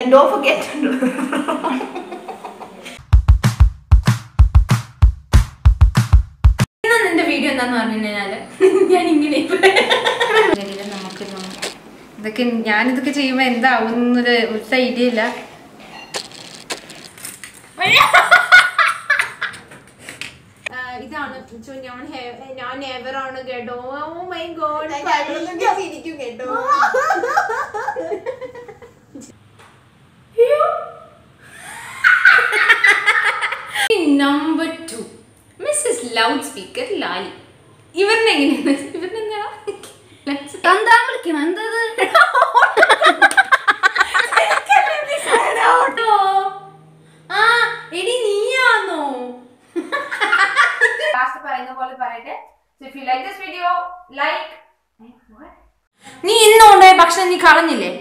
And don't forget ഇന്ന് നിന്റെ video എന്താന്ന് പറഞ്ഞു കഴിഞ്ഞാൽ? ഞാൻ ഇങ്ങനെ നമുക്ക് ഇതൊക്കെ ഞാനിതൊക്കെ ചെയ്യുമ്പോ എന്താവും എന്നൊരു ഒരു ഐഡിയ ഇല്ല. ഇതാണ്. ഞാൻ ഞാൻ ആണ് കേട്ടോ. ഓ മൈ ഗോഡ് ചിരിക്കും കേട്ടോ. Number two Mrs loud speaker Lali ഇവരുടെ എങ്ങനെയാണ് ഇവരുടെ എന്താ വിളിക്കണം എന്തത്? ആ എടി നീയാന്നോ? ലാസ്റ്റ് പറയുന്ന പോലെ പറയട്ടെ. If you like this video like നീ ഇന്ന് ഭക്ഷണം നീ കളഞ്ഞില്ലേ?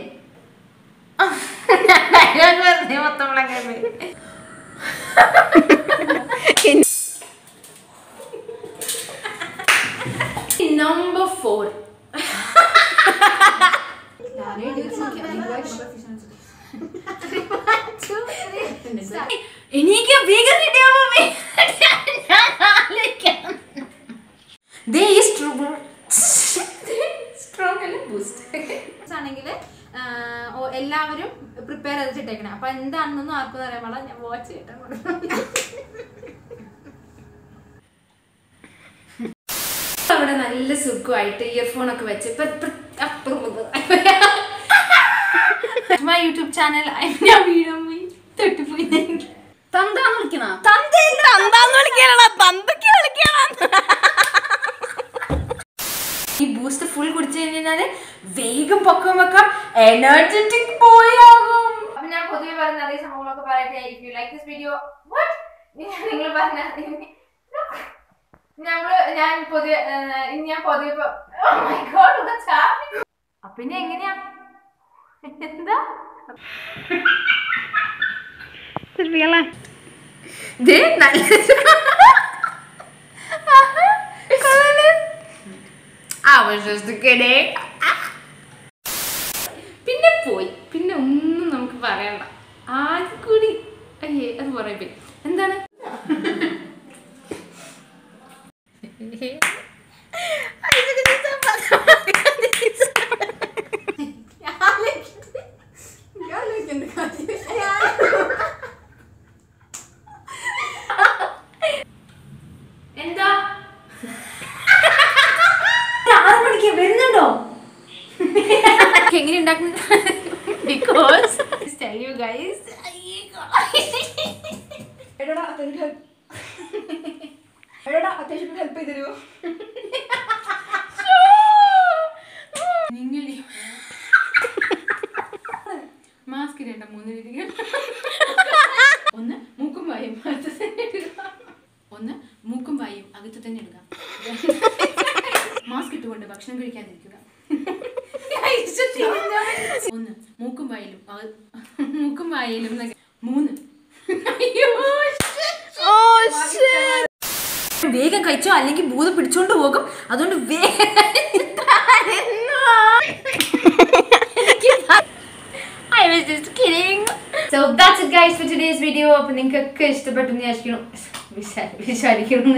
മൊത്തം വിളങ്ങി four. എനിക്ക് ഭീകര ആണെങ്കിൽ എല്ലാവരും പ്രിപ്പയർ ചെയ്തിട്ടേക്കണം. അപ്പൊ എന്താണെന്നൊന്നും ആർക്കും അറിയാൻ പാടില്ല. ഞാൻ വാച്ച് ചെയ്യട്ടെ. അവിടെ നല്ല സുഖമായിട്ട് ഇയർഫോൺ ഒക്കെ വെച്ച് മൈ യൂട്യൂബ് ചാനൽ ഞാൻ പോയി തൊട്ടുപോയി തന്താന്ന് വിളിക്കണ? തന്തയില്ല. തന്താന്ന് വിളിക്കണ തന്തക്ക് വിളിക്കണം. ഈ ബൂസ്റ്റ് ഫുൾ കുടിച്ചു കഴിഞ്ഞാൽ വേഗം പൊക്കം വെക്കാം. എനർജറ്റിക് ബോയ് ആകും. അപ്പൊ ഞാൻ പൊതുവെ പറയുന്ന അതേ സംഭവങ്ങളൊക്കെ പറയട്ടെ. If you like this video നിങ്ങൾ പറഞ്ഞ ഞങ്ങൾ ഞാൻ പൊതുവെ ഇനി ഞാൻ പൊതുവെ ഇപ്പൊ- Oh പിന്നെ എങ്ങനെയാ? എന്താ. പിന്നെ പോയി. പിന്നെ ഒന്നും നമുക്ക് പറയണ്ട. ആദ്യം കൂടി അയ്യേ അത് പറയപ്പേ എന്താണ്? എന്താ? ആറ് മണിക്ക് വരുന്നുണ്ടോ? എങ്ങനെ ഉണ്ടാക്കുന്നത് ബിക്കോസ് ടെൽ യു ഗൈസ് എടാ അത്യാവശ്യം എടാ അത്യാവശ്യം ഹെൽപ്പ് ചെയ്ത് തരുമോ നിങ്ങൾ മാസ്ക് ഇടേണ്ട മൂന്ന് രീതികൾ ഒന്ന് മൂക്കും വായും അകത്ത് തന്നെ ഇടുക. ഒന്ന് മൂക്കും വായും അകത്ത് തന്നെ ഇടുക. മാസ്ക് ഇട്ടുകൊണ്ട് ഭക്ഷണം കഴിക്കാതിരിക്കുക. ഒന്ന് മൂക്കും വായിലും മൂക്കും വായിലും. മൂന്ന്. അയ്യോ വേഗം കഴിച്ചോ അല്ലെങ്കിൽ ഭൂതം പിടിച്ചോണ്ട് പോകും അതുകൊണ്ട് വേഗം I was just kidding. So that's it guys for today's video. അപ്പോൾ നിങ്ങൾക്കൊക്കെ ഇഷ്ടപ്പെട്ടു എന്ന് വിചാരിക്കണം വിചാ- വിചാരിക്കുന്നു